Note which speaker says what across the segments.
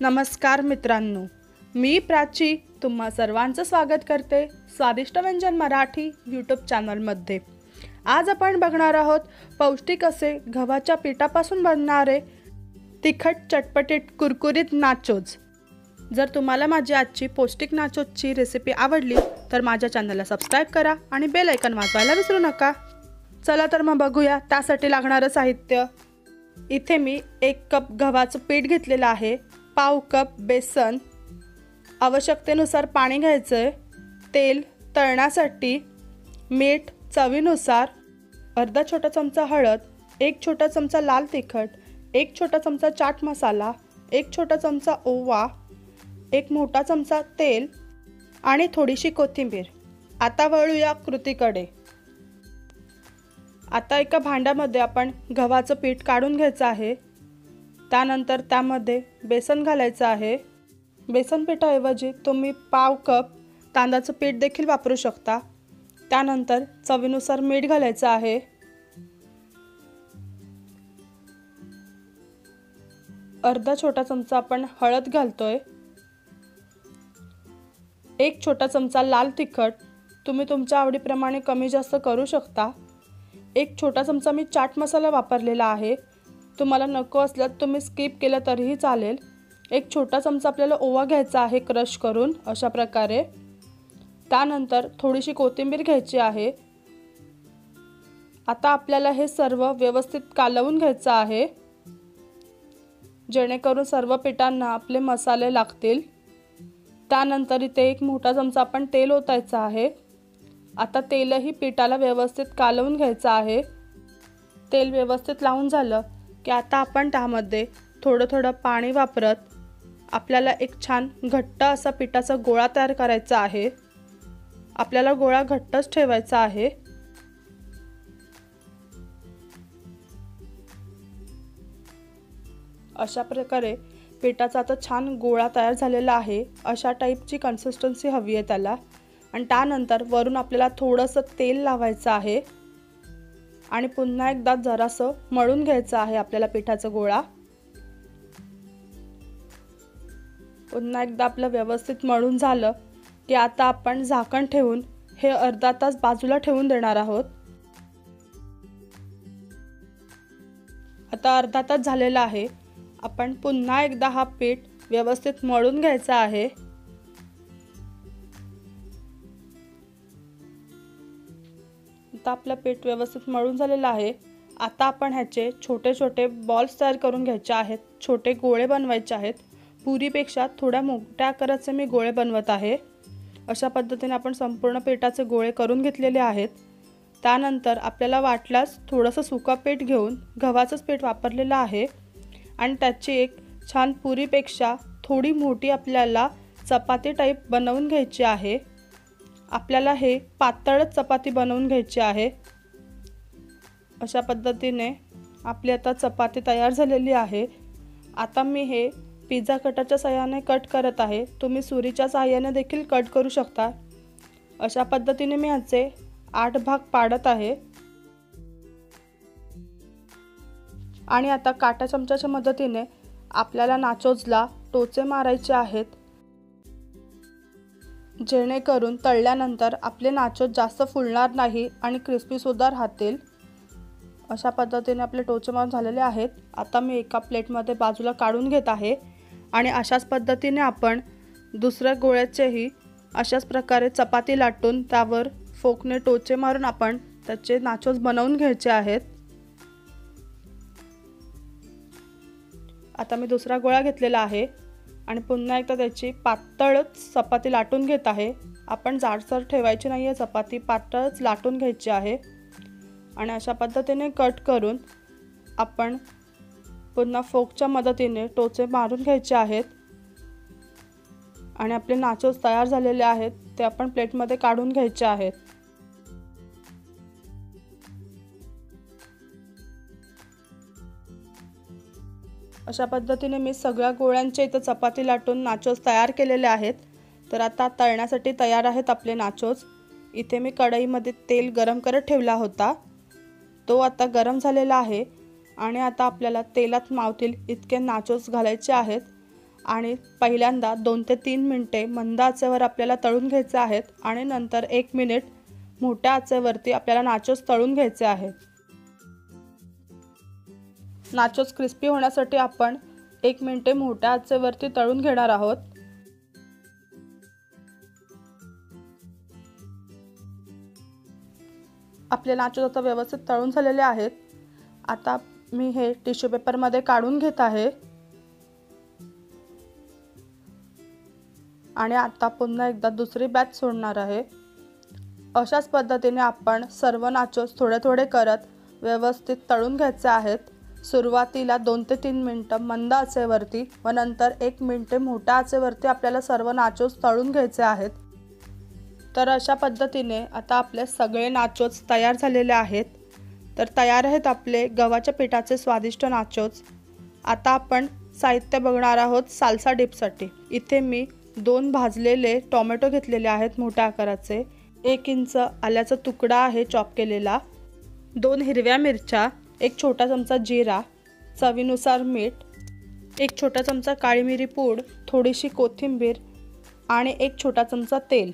Speaker 1: नमस्कार मित्रांनो मी प्राची तुम्हा सर्वांचं स्वागत करते स्वादिष्ट व्यंजन मराठी यूट्यूब चॅनलमध्ये आज आपण बघणार आहोत पौष्टिक असे गव्हाच्या पिठापासून बनणारे तिखट चटपटीत कुरकुरीत नाचोज जर तुम्हाला माझी आजची पौष्टिक नाचोजची रेसिपी आवडली तर माझ्या चॅनलला सबस्क्राईब करा आणि बेल ऐकन वाजवायला विसरू नका. चला तर मग बघूया त्यासाठी लागणारं साहित्य. इथे मी एक कप गव्हाचं पीठ घेतलेलं आहे. पाव कप बेसन आवश्यकतेनुसार पाणी घ्यायचं आहे तेल तळण्यासाठी मीठ चवीनुसार अर्धा छोटा चमचा हळद एक छोटा चमचा लाल तिखट एक छोटा चमचा चाट मसाला एक छोटा चमचा ओवा एक मोठा चमचा तेल आणि थोडीशी कोथिंबीर. आता वळूया कृतीकडे. आता एका भांड्यामध्ये आपण गव्हाचं पीठ काढून घ्यायचं आहे. त्यानंतर त्यामध्ये बेसन घालायचं आहे. बेसन पिठाऐवजी तुम्ही पाव कप तांदळाचं पीठ देखील वापरू शकता. त्यानंतर चवीनुसार मीठ घालायचं आहे. अर्धा छोटा चमचा आपण हळद घालतोय. एक छोटा चमचा लाल तिखट तुम्ही तुमच्या आवडीप्रमाणे कमी जास्त करू शकता. एक छोटा चमचा मी चाट मसाला वापरलेला आहे. तुम्हाला नको असल्यास तुम्ही स्किप केलं तरीही चालेल. एक छोटा चमचा आपल्याला ओवा घ्यायचा आहे क्रश करून अशा प्रकारे. त्यानंतर थोडीशी कोथिंबीर घ्यायची आहे. आता आपल्याला हे सर्व व्यवस्थित कालवून घ्यायचं आहे. जेणेकरून सर्व पिठांना आपले मसाले लागतील. त्यानंतर इथे एक मोठा चमचा आपण तेल ओतायचं आहे. आता तेलही पिठाला व्यवस्थित कालवून घ्यायचं आहे. तेल व्यवस्थित लावून झालं की आता आपण त्यामध्ये थोडं थोडं पाणी वापरत आपल्याला एक छान घट्ट असा पिठाचा गोळा तयार करायचा आहे. आपल्याला गोळा घट्टच ठेवायचा आहे. अशा प्रकारे पिठाचा आता छान गोळा तयार झालेला आहे. अशा टाईपची कन्सिस्टन्सी हवी आहे त्याला. आणि त्यानंतर वरून आपल्याला थोडंसं तेल लावायचं आहे. आणि पुन्हा एकदा जरासं मळून घ्यायचं आहे आपल्याला पिठाचा गोळा. पुन्हा एकदा आपलं व्यवस्थित मळून झालं की आता आपण झाकण ठेवून हे अर्धा तास बाजूला ठेवून देणार आहोत. आता अर्धा तास झालेला आहे. आपण पुन्हा एकदा हा पीठ व्यवस्थित मळून घ्यायचा आहे. आता आपलं पीठ व्यवस्थित मळून झालेलं आहे. आता आपण ह्याचे छोटे छोटे बॉल्स तयार करून घ्यायचे आहेत. छोटे गोळे बनवायचे आहेत. पुरीपेक्षा थोड्या मोठ्या आकाराचे मी गोळे बनवत आहे. अशा पद्धतीने आपण संपूर्ण पेटाचे गोळे करून घेतलेले आहेत. त्यानंतर आपल्याला वाटल्यास थोडंसं सुका पीठ घेऊन गव्हाचंच पीठ वापरलेलं आहे. आणि त्याची एक छान पुरीपेक्षा थोडी मोठी आपल्याला चपाती टाईप बनवून घ्यायची आहे. आपल्याला हे पातळच चपाती बनवून घ्यायची आहे. अशा पद्धतीने आपली आता चपाती तयार झालेली आहे. आता मी हे पिझ्झा कटाच्या साह्याने कट करत आहे. तुम्ही सुरीच्या साह्याने देखील कट करू शकता. अशा पद्धतीने मी ह्याचे आठ भाग पाडत आहे. आणि आता काटा चमच्याच्या मदतीने आपल्याला नाचोजला टोचे मारायचे आहेत. जेणेकरून तळल्यानंतर आपले नाचोज जास्त फुलणार नाही आणि क्रिस्पीसुद्धा राहतील. अशा पद्धतीने आपले टोचे मारून झालेले आहेत. आता मी एका प्लेटमध्ये बाजूला काढून घेत आहे. आणि अशाच पद्धतीने आपण दुसऱ्या गोळ्याचेही अशाच प्रकारे चपाती लाटून त्यावर फोकने टोचे मारून आपण त्याचे नाचोज बनवून घ्यायचे आहेत. आता मी दुसरा गोळा घेतलेला आहे. आणि पुन्हा एकदा त्याची पातळच चपाती लाटून घेत आहे. आपण जाडसर ठेवायची नाही आहे चपाती पातळच लाटून घ्यायची आहे. आणि अशा पद्धतीने कट करून आपण पुन्हा फोकच्या मदतीने टोचे मारून घ्यायचे आहेत. आणि आपले नाचोस तयार झालेले आहेत ते आपण प्लेटमध्ये काढून घ्यायचे आहेत. अशा पद्धतीने मी सगळ्या गोळ्यांच्या इथं चपाती लाटून नाचोस तयार केलेले आहेत. तर आता तळण्यासाठी तयार आहेत आपले नाचोस. इथे मी कढईमध्ये तेल गरम करत ठेवला होता. तो आता गरम झालेला आहे आणि आता आपल्याला तेलात मावतील इतके नाचोस घालायचे आहेत. आणि पहिल्यांदा दोन ते तीन मिनटे मंद आचेवर आपल्याला तळून घ्यायचे आहेत आणि नंतर एक मिनिट मोठ्या आचेवरती आपल्याला नाचोस तळून घ्यायचे आहेत. नाचोस क्रिस्पी होण्यासाठी आपण एक मिनटे मोठ्या आचेवरती तळून घेणार आहोत. आपले नाचोस आता व्यवस्थित तळून झालेले आहेत. आता मी हे टिश्यू पेपरमध्ये काढून घेत आहे. आणि आता पुन्हा एकदा दुसरी बॅच सोडणार आहे. अशाच पद्धतीने आपण सर्व नाचोस थोडे थोडे करत व्यवस्थित तळून घ्यायचे आहेत. सुरुवातीला दोन ते तीन मिनटं मंद आचेवरती व नंतर एक मिनटे मोठ्या आचेवरती आपल्याला सर्व नाचोस तळून घ्यायचे आहेत. तर अशा पद्धतीने आता आपले सगळे नाचोच तयार झालेले आहेत. तर तयार आहेत आपले गव्हाच्या पिठाचे स्वादिष्ट नाचोच आता आपण साहित्य बघणार आहोत सालसा डिपसाठी. इथे मी दोन भाजलेले टोमॅटो घेतलेले आहेत मोठ्या आकाराचे. एक इंच आल्याचा तुकडा आहे चॉप केलेला. दोन हिरव्या मिरच्या. एक छोटा चमचा जिरा चवीनुसार मीठ एक छोटा चमचा काळी मिरी पूड थोडीशी कोथिंबीर आणि एक छोटा चमचा तेल.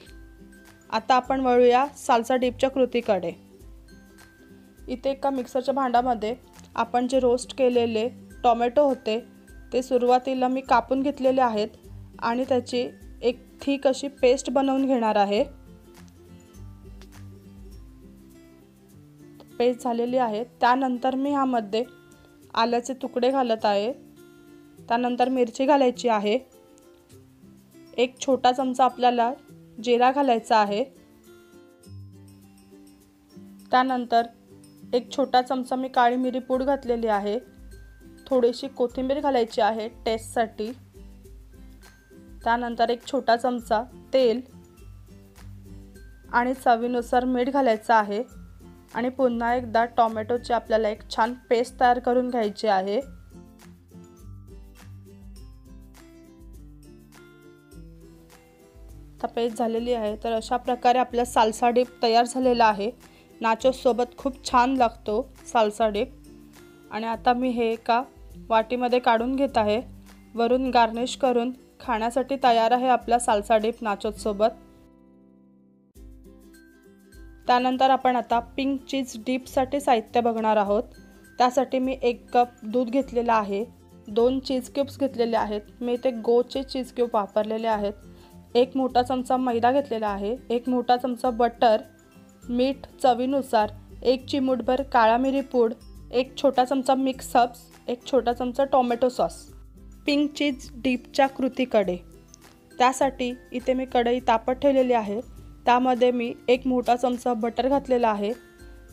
Speaker 1: आता आपण वळूया सालसा डीपच्या कृतीकडे. इथे एका मिक्सरच्या भांड्यामध्ये आपण जे रोस्ट केलेले टॉमॅटो होते ते सुरुवातीला मी कापून घेतलेले आहेत आणि त्याची एक थीक अशी पेस्ट बनवून घेणार आहे. पेस्ट झालेली आहे. त्यानंतर मी ह्यामध्ये आल्याचे तुकडे घालत आहे. त्यानंतर मिरची घालायची आहे. एक छोटा चमचा आपल्याला जिरा घालायचा आहे. त्यानंतर एक छोटा चमचा मी काळी मिरी पूड घातलेली आहे. थोडीशी कोथिंबीर घालायची आहे टेस्टसाठी. त्यानंतर एक छोटा चमचा तेल आणि चवीनुसार मीठ घालायचं आहे. आणि पुन्हा एकदा टॉमॅटोची आपल्याला एक छान पेस्ट तयार करून घ्यायची आहे. आता पेस्ट झालेली आहे तर अशा प्रकारे आपला सालसा डिप तयार झालेला आहे. नाचोसोबत खूप छान लागतो सालसा डिप. आणि आता मी हे एका वाटीमध्ये काढून घेत आहे. वरून गार्निश करून खाण्यासाठी तयार आहे आपला सालसा डिप नाचोसोबत. त्यानंतर आपण आता पिंक चीज डीपसाठी साहित्य बघणार आहोत. त्यासाठी मी एक कप दूध घेतलेलं आहे. दोन चीज क्यूब्स घेतलेले आहेत. मी इथे गोचे चीज क्यूब वापरलेले आहेत. एक मोठा चमचा मैदा घेतलेला आहे. एक मोठा चमचा बटर मीठ चवीनुसार एक चिमूटभर काळा मिरी पूड एक छोटा चमचा मिक्स हब्स एक छोटा चमचा टोमॅटो सॉस पिंक चीज डीपच्या कृतीकडे. त्यासाठी इथे मी कढई तापत ठेवलेली आहे. त्यामध्ये मी एक मोठा चमचा बटर घातलेला आहे.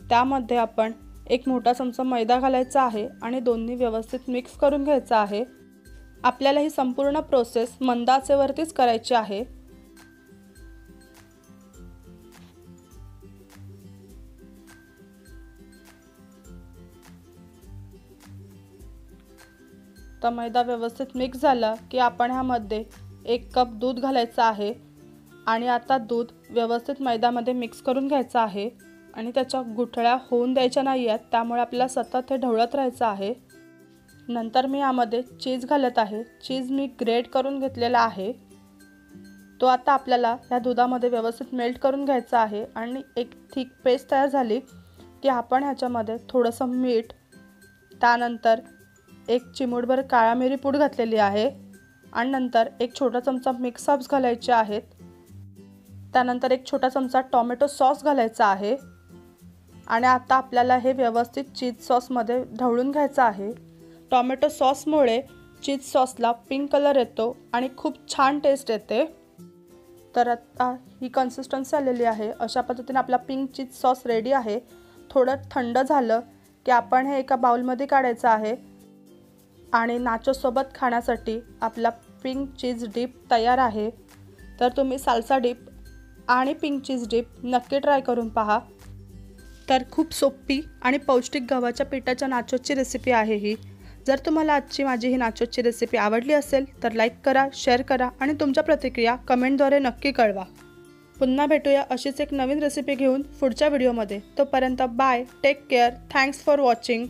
Speaker 1: त्यामध्ये आपण एक मोठा चमचा मैदा घालायचा आहे आणि दोन्ही व्यवस्थित मिक्स करून घ्यायचं आहे. आपल्याला ही संपूर्ण प्रोसेस मंदाचेवरतीच करायची आहे. तर मैदा व्यवस्थित मिक्स झाला की आपण ह्यामध्ये एक कप दूध घालायचं आहे. आणि आता दूध व्यवस्थित मैद्यामध्ये मिक्स करून घ्यायचं आहे. आणि त्याच्या गुठळ्या होऊन द्यायच्या नाही आहेत त्यामुळे आपल्याला सतत हे ढवळत राहायचं आहे. नंतर मी यामध्ये चीज घालत आहे. चीज मी ग्रेट करून घेतलेला आहे. तो आता आपल्याला ह्या दुधामध्ये व्यवस्थित मेल्ट करून घ्यायचा आहे. आणि एक थिक पेस्ट तयार झाली की आपण ह्याच्यामध्ये थोडंसं मीठ त्यानंतर एक चिमूटभर काळा मिरी पूड घातलेली आहे. आणि नंतर एक छोटा चमचा मिक्स घालायचे आहेत. त्यानंतर एक छोटा चमचा टॉमॅटो सॉस घालायचा आहे. आणि आता आपल्याला हे व्यवस्थित चीज सॉसमध्ये ढवळून घ्यायचं आहे. टॉमॅटो सॉसमुळे चीज सॉसला पिंक कलर येतो आणि खूप छान टेस्ट येते. तर आता ही कन्सिस्टन्सी आलेली आहे. अशा पद्धतीने आपला पिंक चीज सॉस रेडी आहे. थोडं थंड झालं की आपण हे एका बाउलमध्ये काढायचं आहे. आणि नाचोसोबत खाण्यासाठी आपला पिंक चीज डीप तयार आहे. तर तुम्ही सालसा डीप आणि पिंक चीज डीप नक्की ट्राय करून पहा. तर खूप सोपी आणि पौष्टिक गव्हाच्या पिठाच्या नाचोची रेसिपी आहे ही. जर तुम्हाला आजची माझी ही नाचोची रेसिपी आवडली असेल तर लाईक करा शेअर करा आणि तुमच्या प्रतिक्रिया कमेंटद्वारे नक्की कळवा. पुन्हा भेटूया अशीच एक नवीन रेसिपी घेऊन पुढच्या व्हिडिओमध्ये तोपर्यंत bye take care thanks for watching